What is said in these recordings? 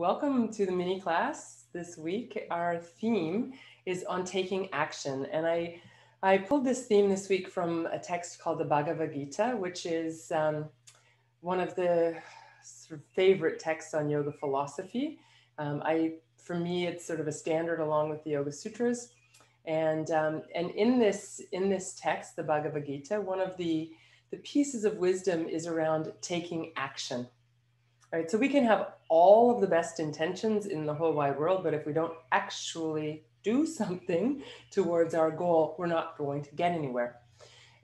welcome to the mini class this week. Our theme is on taking action. And I, I pulled this theme this week from a text called the Bhagavad Gita, which is um, one of the sort of favorite texts on yoga philosophy. Um, I, for me, it's sort of a standard along with the Yoga Sutras. And, um, and in, this, in this text, the Bhagavad Gita, one of the, the pieces of wisdom is around taking action right? So we can have all of the best intentions in the whole wide world, but if we don't actually do something towards our goal, we're not going to get anywhere.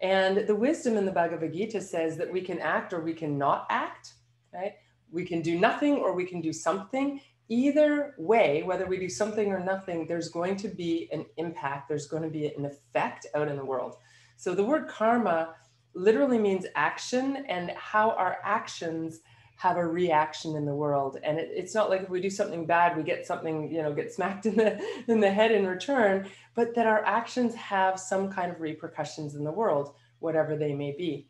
And the wisdom in the Bhagavad Gita says that we can act or we can not act, right? We can do nothing or we can do something. Either way, whether we do something or nothing, there's going to be an impact, there's going to be an effect out in the world. So the word karma literally means action and how our actions have a reaction in the world. And it, it's not like if we do something bad we get something you know get smacked in the in the head in return but that our actions have some kind of repercussions in the world whatever they may be.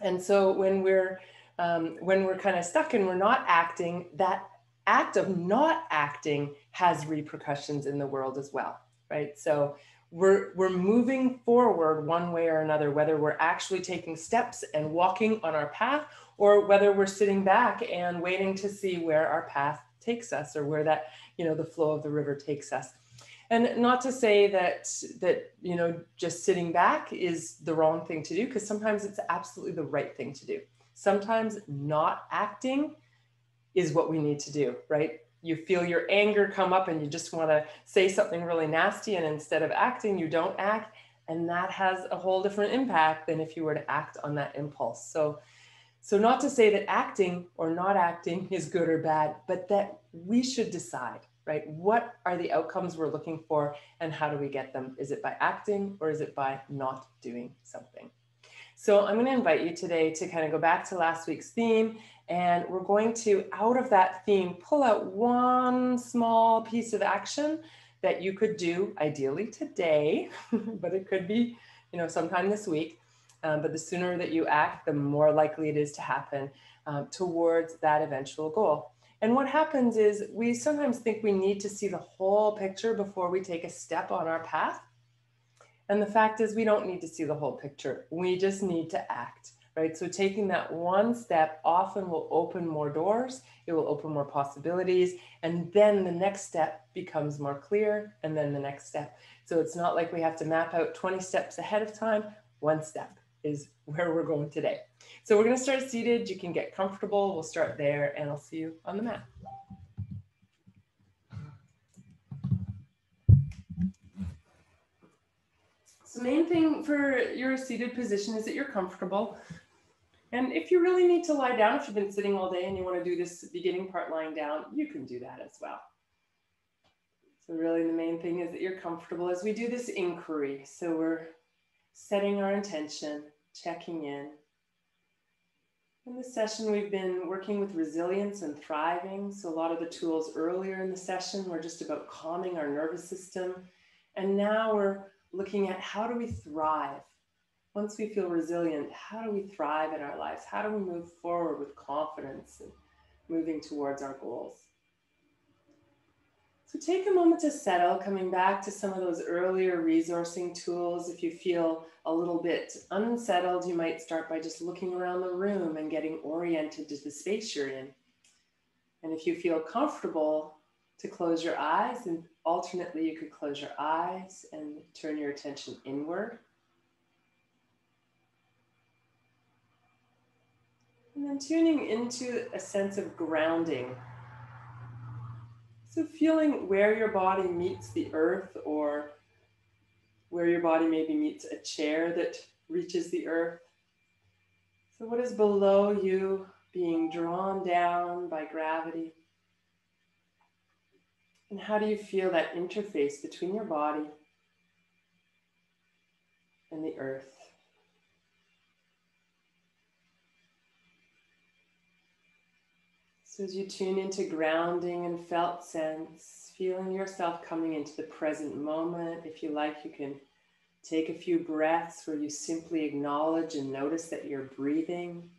And so when we're um, when we're kind of stuck and we're not acting that act of not acting has repercussions in the world as well right? So we're we're moving forward one way or another whether we're actually taking steps and walking on our path or whether we're sitting back and waiting to see where our path takes us or where that you know the flow of the river takes us. And not to say that that you know just sitting back is the wrong thing to do because sometimes it's absolutely the right thing to do. Sometimes not acting is what we need to do right? You feel your anger come up and you just want to say something really nasty and instead of acting you don't act and that has a whole different impact than if you were to act on that impulse. So so, not to say that acting or not acting is good or bad, but that we should decide, right? What are the outcomes we're looking for and how do we get them? Is it by acting or is it by not doing something? So, I'm going to invite you today to kind of go back to last week's theme, and we're going to, out of that theme, pull out one small piece of action that you could do, ideally today, but it could be, you know, sometime this week um, but the sooner that you act, the more likely it is to happen um, towards that eventual goal. And what happens is we sometimes think we need to see the whole picture before we take a step on our path. And the fact is, we don't need to see the whole picture. We just need to act, right? So, taking that one step often will open more doors, it will open more possibilities. And then the next step becomes more clear, and then the next step. So, it's not like we have to map out 20 steps ahead of time, one step is where we're going today. So we're going to start seated. You can get comfortable. We'll start there and I'll see you on the mat. So main thing for your seated position is that you're comfortable. And if you really need to lie down, if you've been sitting all day and you want to do this beginning part lying down, you can do that as well. So really the main thing is that you're comfortable as we do this inquiry. So we're setting our intention, checking in. In this session, we've been working with resilience and thriving. So, a lot of the tools earlier in the session were just about calming our nervous system. And now we're looking at how do we thrive? Once we feel resilient, how do we thrive in our lives? How do we move forward with confidence and moving towards our goals? So take a moment to settle, coming back to some of those earlier resourcing tools. If you feel a little bit unsettled, you might start by just looking around the room and getting oriented to the space you're in. And if you feel comfortable, to close your eyes, and alternately, you could close your eyes and turn your attention inward. And then tuning into a sense of grounding so feeling where your body meets the earth or where your body maybe meets a chair that reaches the earth. So what is below you being drawn down by gravity? And how do you feel that interface between your body and the earth? So, as you tune into grounding and felt sense, feeling yourself coming into the present moment, if you like, you can take a few breaths where you simply acknowledge and notice that you're breathing.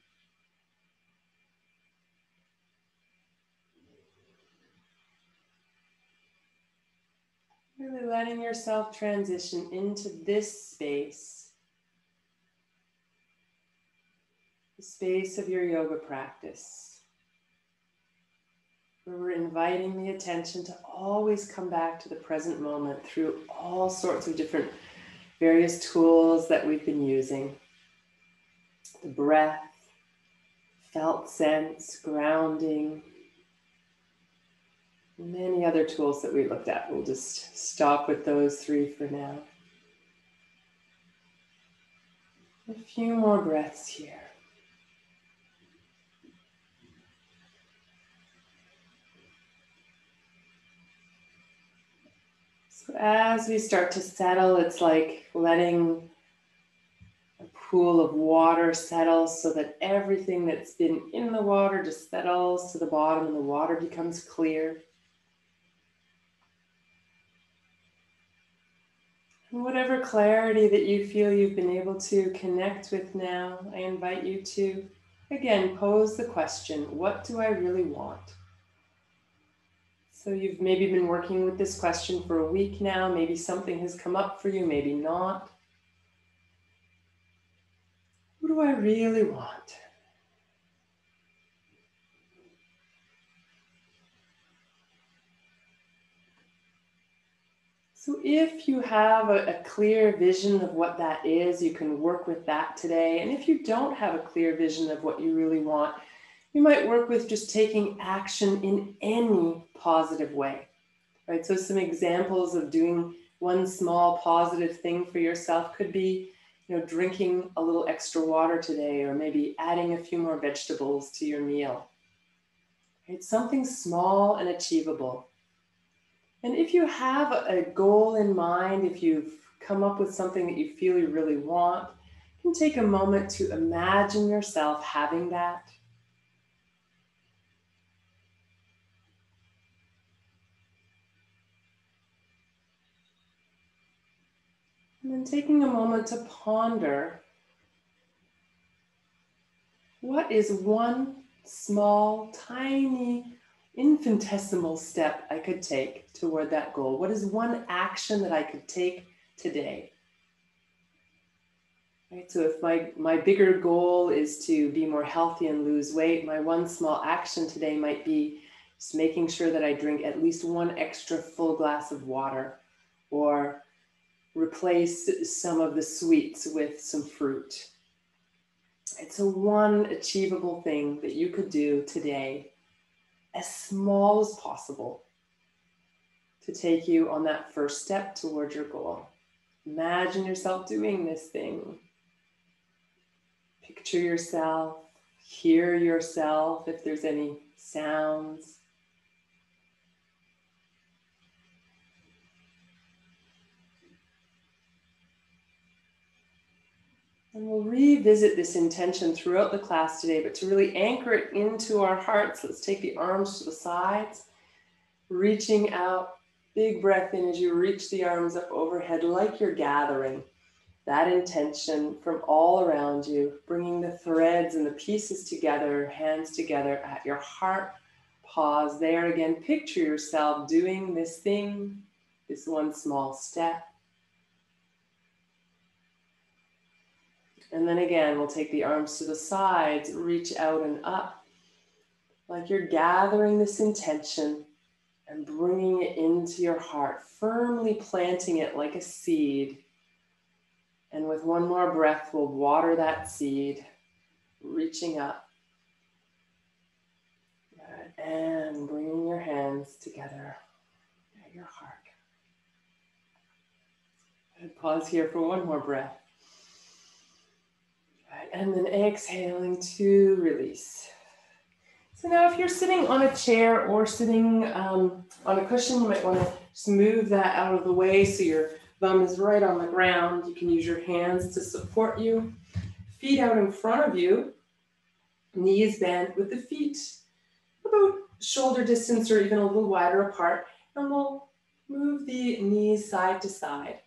Really letting yourself transition into this space, the space of your yoga practice we're inviting the attention to always come back to the present moment through all sorts of different various tools that we've been using the breath, felt sense, grounding, many other tools that we looked at. We'll just stop with those three for now. A few more breaths here. So as we start to settle, it's like letting a pool of water settle so that everything that's been in the water just settles to the bottom and the water becomes clear. And whatever clarity that you feel you've been able to connect with now, I invite you to again pose the question what do I really want? So you've maybe been working with this question for a week now. Maybe something has come up for you, maybe not. What do I really want? So, if you have a, a, clear vision of what that is, you can work with that today. And if you don't have a clear vision of what you really want, you might work with just taking action in any positive way. Right? So, some examples of doing one small positive thing for yourself could be you know, drinking a little extra water today, or maybe adding a few more vegetables to your meal. It's something small and achievable. And if you have a goal in mind, if you've come up with something that you feel you really want, you can take a moment to imagine yourself having that. And then taking a moment to ponder what is one small, tiny infinitesimal step I could take toward that goal? What is one action that I could take today? Right, so if my, my bigger goal is to be more healthy and lose weight, my one small action today might be just making sure that I drink at least one extra full glass of water or replace some of the sweets with some fruit. It's a one achievable thing that you could do today as small as possible to take you on that first step toward your goal. Imagine yourself doing this thing. Picture yourself, hear yourself if there's any sounds. And we'll revisit this intention throughout the class today, but to really anchor it into our hearts, let's take the arms to the sides, reaching out, big breath in as you reach the arms up overhead, like you're gathering that intention from all around you, bringing the threads and the pieces together, hands together at your heart. Pause there again. Picture yourself doing this thing, this one small step. And then again, we'll take the arms to the sides, reach out and up, like you're gathering this intention and bringing it into your heart, firmly planting it like a seed. And with one more breath, we'll water that seed, reaching up. And bringing your hands together at your heart. And Pause here for one more breath. And then exhaling to release. So now if you're sitting on a chair or sitting um, on a cushion, you might want to just move that out of the way so your thumb is right on the ground. You can use your hands to support you. Feet out in front of you, knees bent with the feet about shoulder distance or even a little wider apart. And we'll move the knees side to side.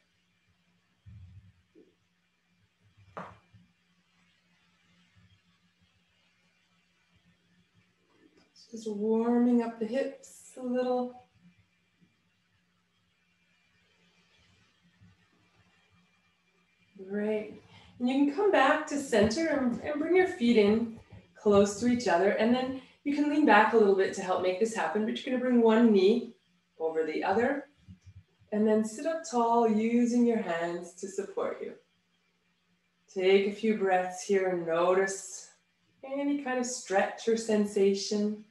Just warming up the hips a little. Great. And you can come back to center and, and bring your feet in close to each other. And then you can lean back a little bit to help make this happen, but you're gonna bring one knee over the other and then sit up tall using your hands to support you. Take a few breaths here and notice any kind of stretch or sensation.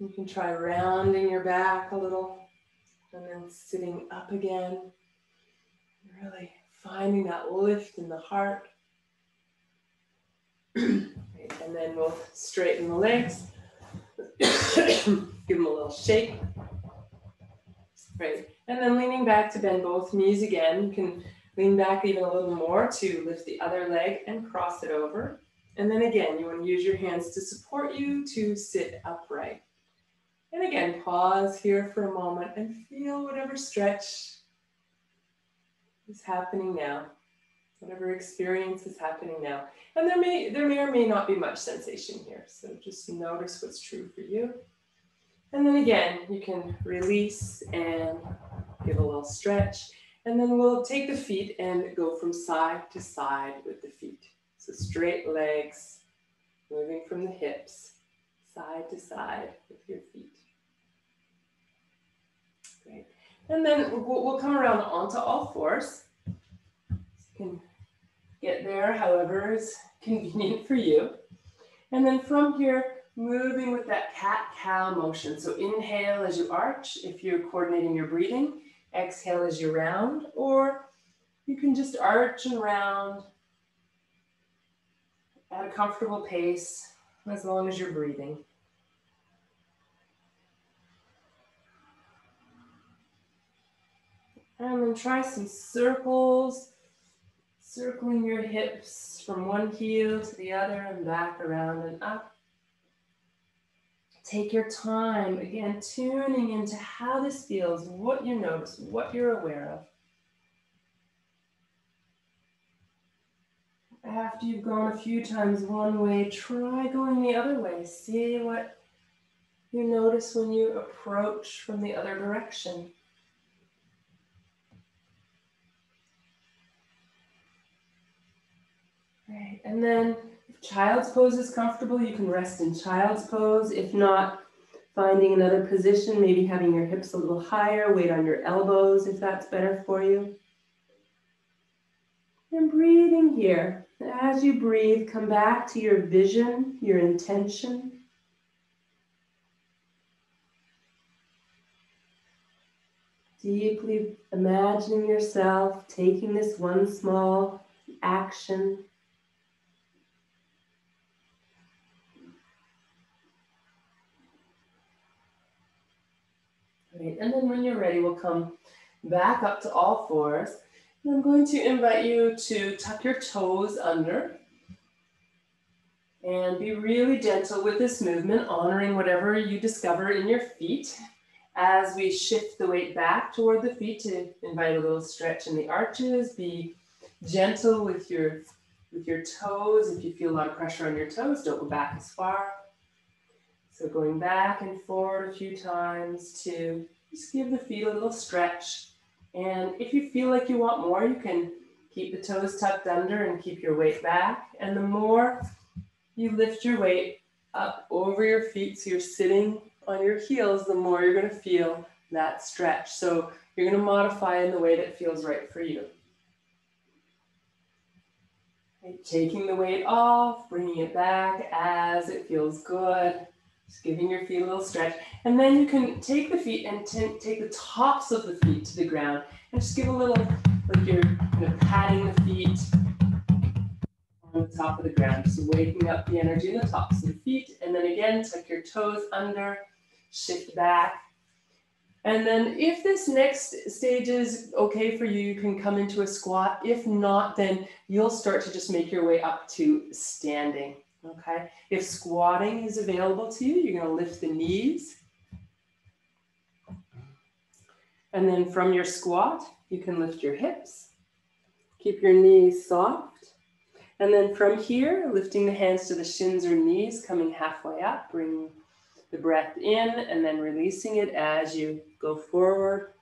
You can try rounding your back a little and then sitting up again. Really finding that lift in the heart. and then we'll straighten the legs. Give them a little shake. Right. And then leaning back to bend both knees again. You can lean back even a little more to lift the other leg and cross it over. And then again, you want to use your hands to support you to sit upright. And again, pause here for a moment and feel whatever stretch is happening now. Whatever experience is happening now. And there may, there may or may not be much sensation here. So just notice what's true for you. And then again, you can release and give a little stretch. And then we'll take the feet and go from side to side with the feet. So straight legs, moving from the hips, side to side with your feet. Great. And then we'll, we'll come around onto all fours. So you can get there however is convenient for you. And then from here, moving with that cat-cow motion. So inhale as you arch if you're coordinating your breathing. Exhale as you round, or you can just arch and round at a comfortable pace as long as you're breathing. And then try some circles, circling your hips from one heel to the other and back around and up. Take your time, again, tuning into how this feels, what you notice, what you're aware of. After you've gone a few times one way, try going the other way. See what you notice when you approach from the other direction. Right, and then if child's pose is comfortable, you can rest in child's pose. If not, finding another position, maybe having your hips a little higher, weight on your elbows if that's better for you. And breathing here. As you breathe, come back to your vision, your intention. Deeply imagining yourself taking this one small action Great. And then when you're ready, we'll come back up to all fours. And I'm going to invite you to tuck your toes under and be really gentle with this movement, honoring whatever you discover in your feet as we shift the weight back toward the feet to invite a little stretch in the arches. Be gentle with your with your toes. If you feel a lot of pressure on your toes, don't go back as far. So going back and forward a few times to just give the feet a little stretch. And if you feel like you want more, you can keep the toes tucked under and keep your weight back. And the more you lift your weight up over your feet, so you're sitting on your heels, the more you're going to feel that stretch. So you're going to modify in the way that feels right for you. Taking the weight off, bringing it back as it feels good. Just giving your feet a little stretch. And then you can take the feet and take the tops of the feet to the ground and just give a little, like you're kind of patting the feet on the top of the ground. Just waking up the energy in the tops of the feet. And then again, tuck your toes under, shift back. And then if this next stage is okay for you, you can come into a squat. If not, then you'll start to just make your way up to standing. Okay, if squatting is available to you, you're going to lift the knees. And then from your squat, you can lift your hips. Keep your knees soft. And then from here, lifting the hands to the shins or knees, coming halfway up, bring the breath in and then releasing it as you go forward.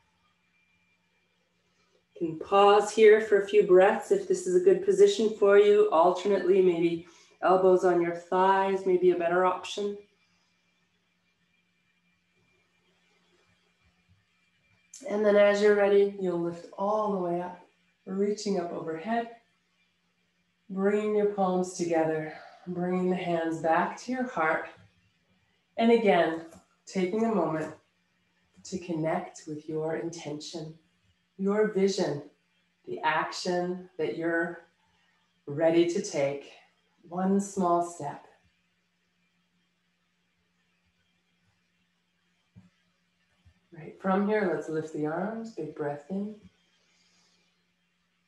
You can pause here for a few breaths if this is a good position for you. Alternately, maybe elbows on your thighs may be a better option. And then as you're ready, you'll lift all the way up, reaching up overhead, bringing your palms together, bringing the hands back to your heart. And again, taking a moment to connect with your intention, your vision, the action that you're ready to take, one small step. Right, from here, let's lift the arms, big breath in.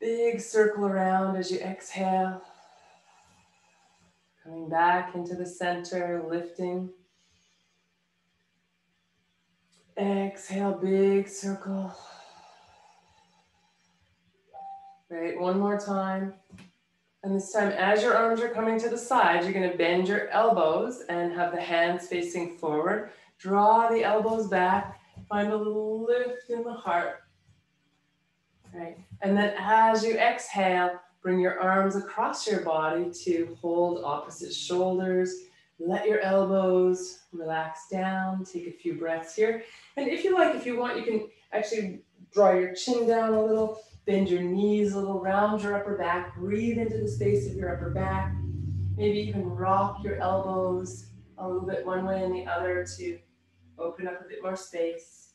Big circle around as you exhale. Coming back into the center, lifting. Exhale, big circle. Great, one more time. And this time, as your arms are coming to the side, you're gonna bend your elbows and have the hands facing forward. Draw the elbows back, find a little lift in the heart. Right, and then as you exhale, bring your arms across your body to hold opposite shoulders. Let your elbows relax down, take a few breaths here. And if you like, if you want, you can actually draw your chin down a little, bend your knees a little, round your upper back, breathe into the space of your upper back. Maybe even rock your elbows a little bit one way and the other to open up a bit more space.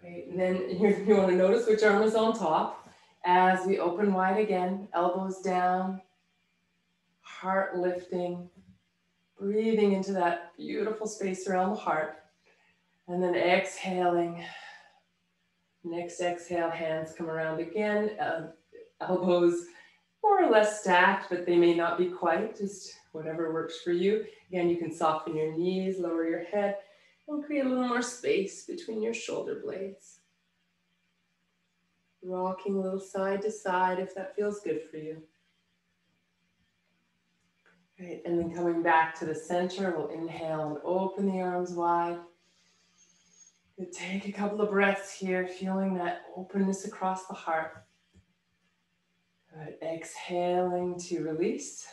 Great, and then you want to notice which arm is on top as we open wide again, elbows down, heart lifting, breathing into that beautiful space around the heart. And then exhaling. Next exhale, hands come around again. Uh, elbows more or less stacked, but they may not be quite, just whatever works for you. Again, you can soften your knees, lower your head, and create a little more space between your shoulder blades. Rocking a little side to side if that feels good for you. Great, and then coming back to the center, we'll inhale and open the arms wide. Good. Take a couple of breaths here, feeling that openness across the heart. Good. Exhaling to release.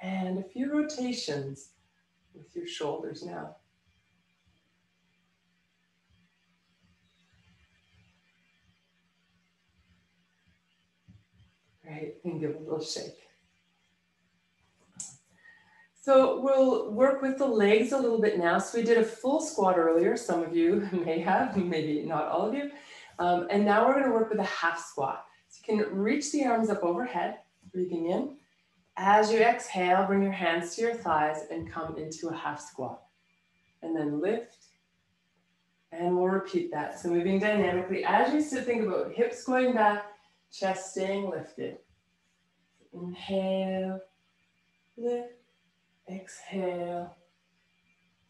And a few rotations with your shoulders now. Right, and give a little shake. So we'll work with the legs a little bit now. So we did a full squat earlier. Some of you may have, maybe not all of you. Um, and now we're gonna work with a half squat. So you can reach the arms up overhead, breathing in. As you exhale, bring your hands to your thighs and come into a half squat. And then lift. And we'll repeat that. So moving dynamically. As you sit, think about hips going back, chest staying lifted. Inhale, lift Exhale,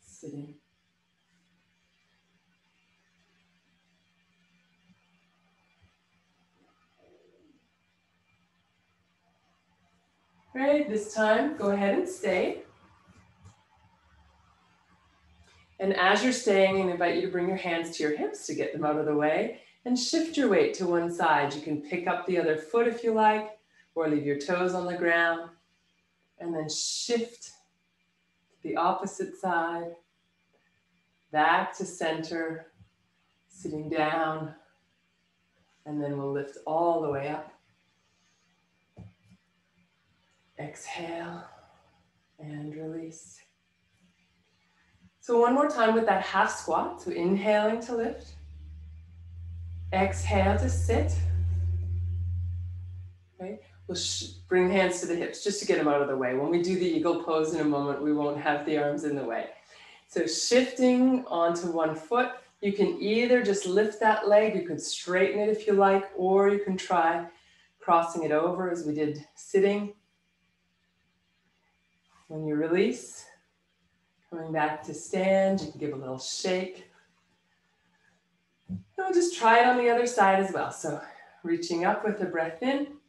sitting. Great, this time go ahead and stay. And as you're staying, I invite you to bring your hands to your hips to get them out of the way and shift your weight to one side. You can pick up the other foot if you like, or leave your toes on the ground, and then shift the opposite side, back to center, sitting down, and then we'll lift all the way up. Exhale and release. So one more time with that half squat. So inhaling to lift. Exhale to sit. Okay. We'll bring hands to the hips just to get them out of the way. When we do the eagle pose in a moment, we won't have the arms in the way. So shifting onto one foot, you can either just lift that leg, you can straighten it if you like, or you can try crossing it over as we did sitting. When you release, coming back to stand, you can give a little shake. And we'll just try it on the other side as well. So reaching up with the breath in.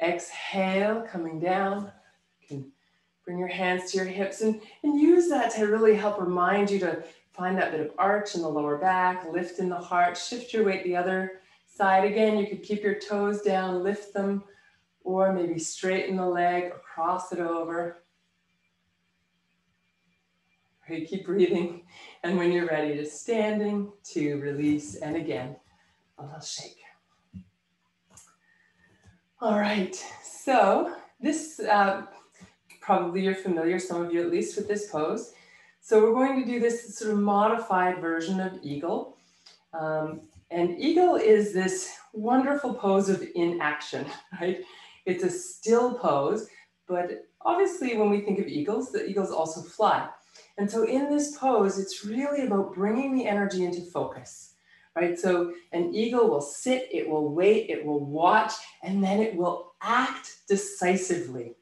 Exhale, coming down. You can Bring your hands to your hips and, and use that to really help remind you to find that bit of arch in the lower back, lift in the heart, shift your weight the other side. Again, you could keep your toes down, lift them, or maybe straighten the leg or cross it over. Great, keep breathing. And when you're ready, just standing to release. And again, a little shake. All right, so this uh, probably you're familiar, some of you at least, with this pose. So we're going to do this sort of modified version of eagle. Um, and eagle is this wonderful pose of inaction, right? It's a still pose, but obviously when we think of eagles, the eagles also fly. And so in this pose, it's really about bringing the energy into focus, right? So an eagle will sit, it will wait, it will watch, and then it will act decisively,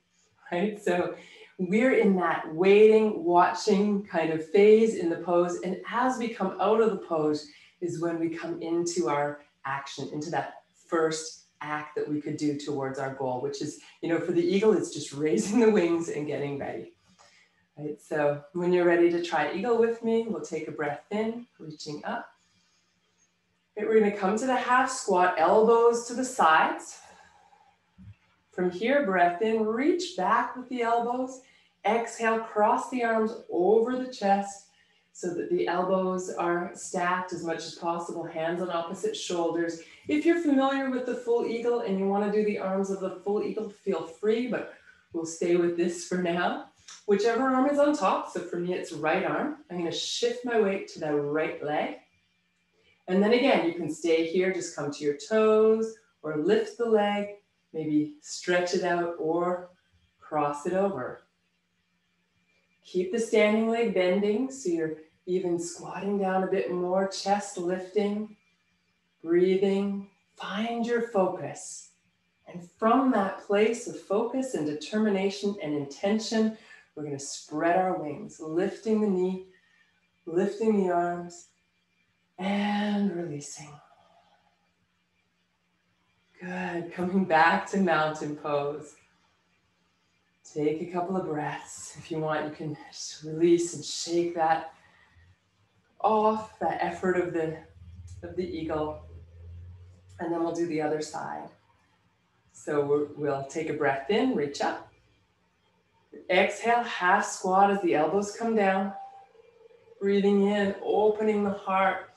right? So we're in that waiting, watching kind of phase in the pose. And as we come out of the pose is when we come into our action, into that first act that we could do towards our goal, which is, you know, for the eagle, it's just raising the wings and getting ready. Right, so when you're ready to try eagle with me, we'll take a breath in, reaching up. Okay, we're gonna come to the half squat, elbows to the sides. From here, breath in, reach back with the elbows. Exhale, cross the arms over the chest so that the elbows are stacked as much as possible, hands on opposite shoulders. If you're familiar with the full eagle and you wanna do the arms of the full eagle, feel free, but we'll stay with this for now. Whichever arm is on top, so for me it's right arm, I'm gonna shift my weight to the right leg. And then again, you can stay here, just come to your toes or lift the leg Maybe stretch it out or cross it over. Keep the standing leg bending so you're even squatting down a bit more, chest lifting, breathing. Find your focus. And from that place of focus and determination and intention, we're going to spread our wings, lifting the knee, lifting the arms, and releasing. Good. Coming back to mountain pose. Take a couple of breaths. If you want, you can just release and shake that off, that effort of the, of the eagle. And then we'll do the other side. So we'll take a breath in, reach up. Exhale, half squat as the elbows come down. Breathing in, opening the heart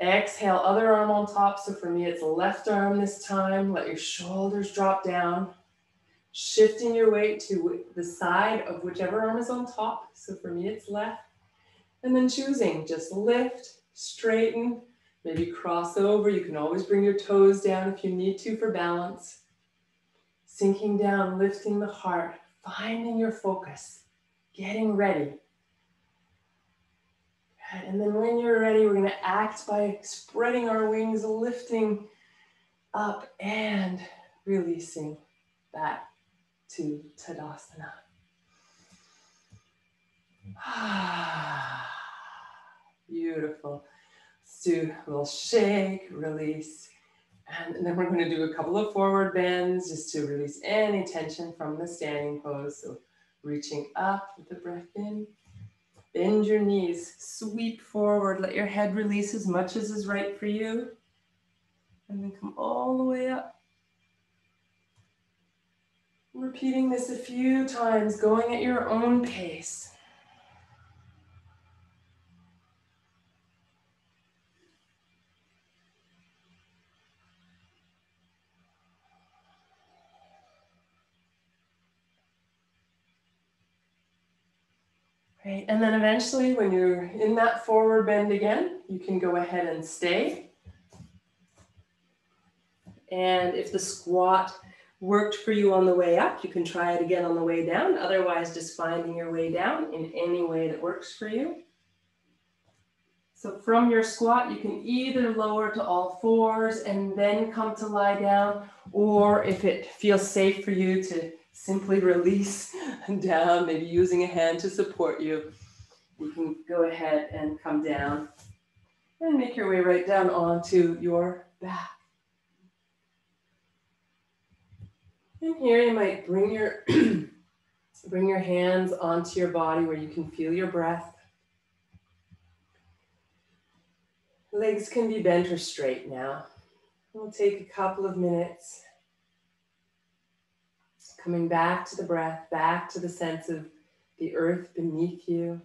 Exhale, other arm on top. So for me, it's left arm this time. Let your shoulders drop down. Shifting your weight to the side of whichever arm is on top. So for me, it's left. And then choosing, just lift, straighten, maybe cross over. You can always bring your toes down if you need to for balance. Sinking down, lifting the heart, finding your focus, getting ready and then when you're ready, we're gonna act by spreading our wings, lifting up and releasing back to Tadasana. Beautiful. Let's do a little shake, release. And then we're going to do a couple of forward bends just to release any tension from the standing pose. So reaching up with the breath in Bend your knees, sweep forward, let your head release as much as is right for you. And then come all the way up. Repeating this a few times, going at your own pace. Right, and then eventually when you're in that forward bend again, you can go ahead and stay. And if the squat worked for you on the way up, you can try it again on the way down. Otherwise, just finding your way down in any way that works for you. So from your squat, you can either lower to all fours and then come to lie down, or if it feels safe for you to simply release down, maybe using a hand to support you. You can go ahead and come down and make your way right down onto your back. And here you might bring your Bring your hands onto your body where you can feel your breath. Legs can be bent or straight now. We'll take a couple of minutes coming back to the breath, back to the sense of the earth beneath you.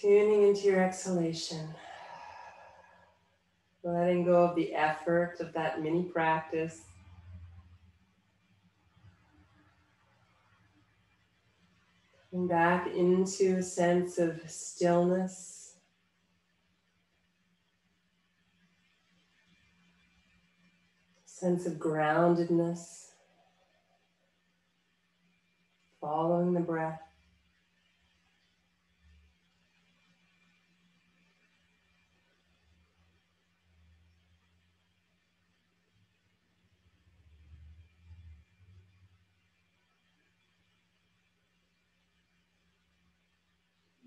Tuning into your exhalation, letting go of the effort of that mini practice. Coming back into a sense of stillness. Sense of groundedness. Following the breath.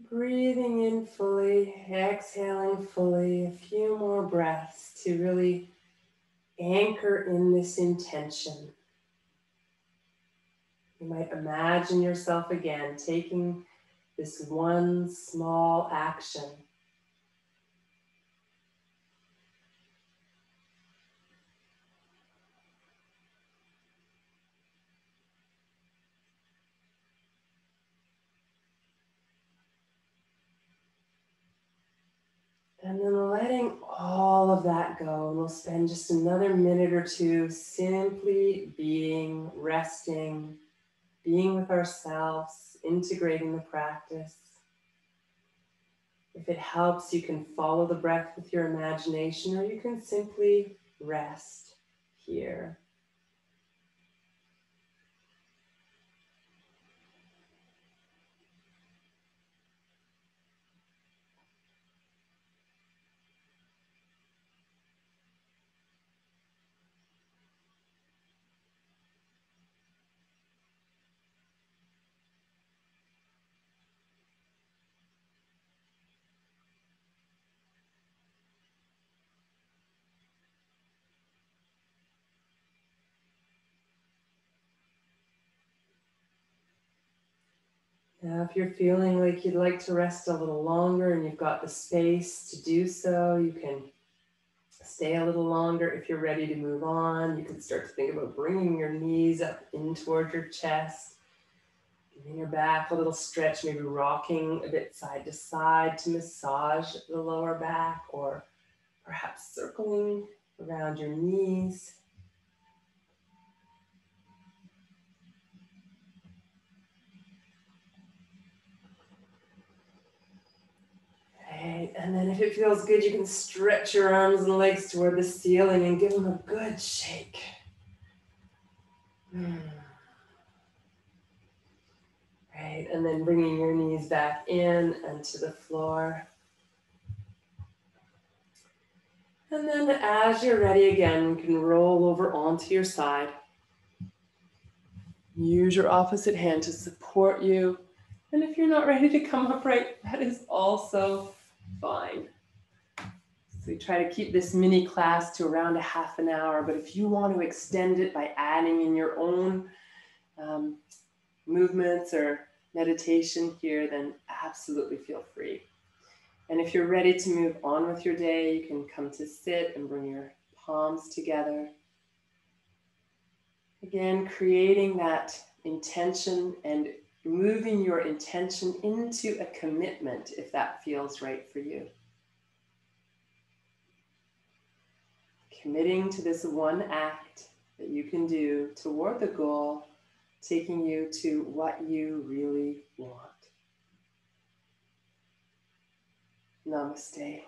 Breathing in fully, exhaling fully, a few more breaths to really anchor in this intention. You might imagine yourself again taking this one small action And then that go. And we'll spend just another minute or two simply being, resting, being with ourselves, integrating the practice. If it helps, you can follow the breath with your imagination, or you can simply rest here. If you're feeling like you'd like to rest a little longer and you've got the space to do so, you can stay a little longer. If you're ready to move on, you can start to think about bringing your knees up in towards your chest, giving your back a little stretch, maybe rocking a bit side to side to massage the lower back, or perhaps circling around your knees. And then if it feels good, you can stretch your arms and legs toward the ceiling and give them a good shake. Hmm. Right, and then bringing your knees back in and to the floor. And then as you're ready again, you can roll over onto your side. Use your opposite hand to support you. And if you're not ready to come upright, that is also fine. So we try to keep this mini class to around a half an hour, but if you want to extend it by adding in your own um, movements or meditation here, then absolutely feel free. And if you're ready to move on with your day, you can come to sit and bring your palms together. Again, creating that intention and moving your intention into a commitment if that feels right for you. Committing to this one act that you can do toward the goal, taking you to what you really want. Namaste.